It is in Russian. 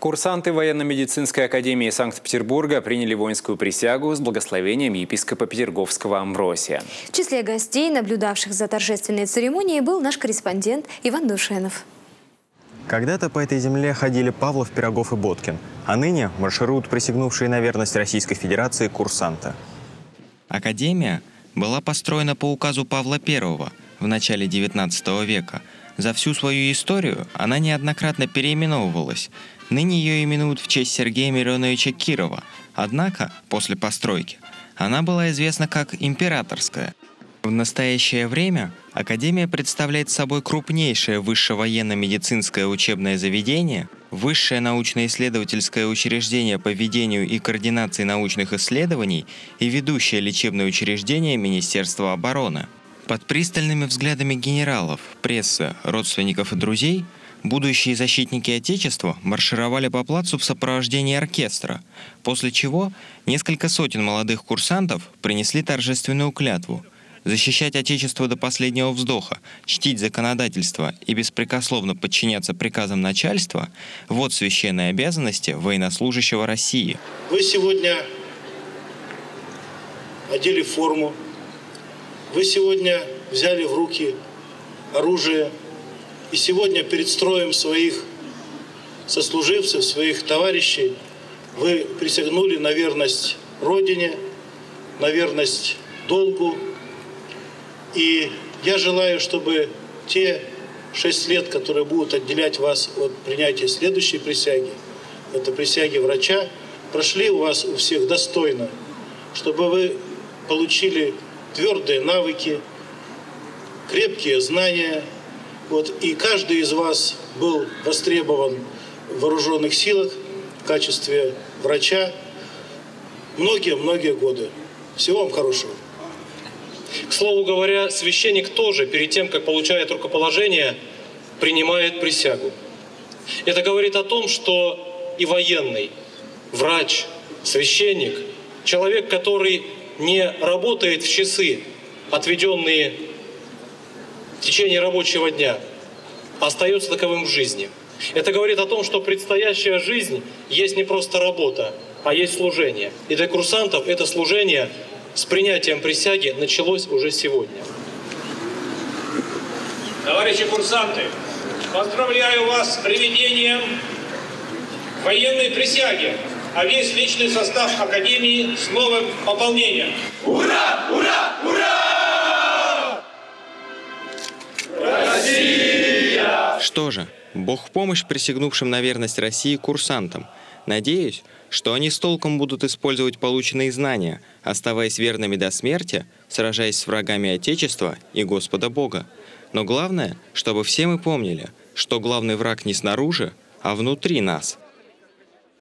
Курсанты военно-медицинской академии Санкт-Петербурга приняли воинскую присягу с благословением епископа Петерговского Амбросия. В числе гостей, наблюдавших за торжественной церемонией, был наш корреспондент Иван Душенов. Когда-то по этой земле ходили Павлов, Пирогов и Боткин, а ныне маршируют присягнувшие на верность Российской Федерации курсанты. Академия была построена по указу Павла I в начале XIX века. За всю свою историю она неоднократно переименовывалась. Ныне ее именуют в честь Сергея Мироновича Кирова. Однако, после постройки, она была известна как Императорская. В настоящее время Академия представляет собой крупнейшее высшее военно-медицинское учебное заведение, высшее научно-исследовательское учреждение по ведению и координации научных исследований и ведущее лечебное учреждение Министерства обороны. Под пристальными взглядами генералов, прессы, родственников и друзей – Будущие защитники Отечества маршировали по плацу в сопровождении оркестра, после чего несколько сотен молодых курсантов принесли торжественную клятву защищать Отечество до последнего вздоха, чтить законодательство и беспрекословно подчиняться приказам начальства – вот священные обязанности военнослужащего России. Вы сегодня одели форму, вы сегодня взяли в руки оружие – и сегодня перед строем своих сослуживцев, своих товарищей вы присягнули на верность Родине, на верность долгу. И я желаю, чтобы те шесть лет, которые будут отделять вас от принятия следующей присяги, это присяги врача, прошли у вас у всех достойно, чтобы вы получили твердые навыки, крепкие знания – вот, и каждый из вас был востребован в вооруженных силах в качестве врача многие-многие годы. Всего вам хорошего. К слову говоря, священник тоже перед тем, как получает рукоположение, принимает присягу. Это говорит о том, что и военный, врач, священник, человек, который не работает в часы, отведенные в течение рабочего дня остается таковым в жизни. Это говорит о том, что предстоящая жизнь есть не просто работа, а есть служение. И для курсантов это служение с принятием присяги началось уже сегодня. Товарищи курсанты, поздравляю вас с приведением военной присяги, а весь личный состав Академии с новым пополнением. Ура! Ура! Ура! Что же, Бог в помощь присягнувшим на верность России курсантам. Надеюсь, что они с толком будут использовать полученные знания, оставаясь верными до смерти, сражаясь с врагами Отечества и Господа Бога. Но главное, чтобы все мы помнили, что главный враг не снаружи, а внутри нас –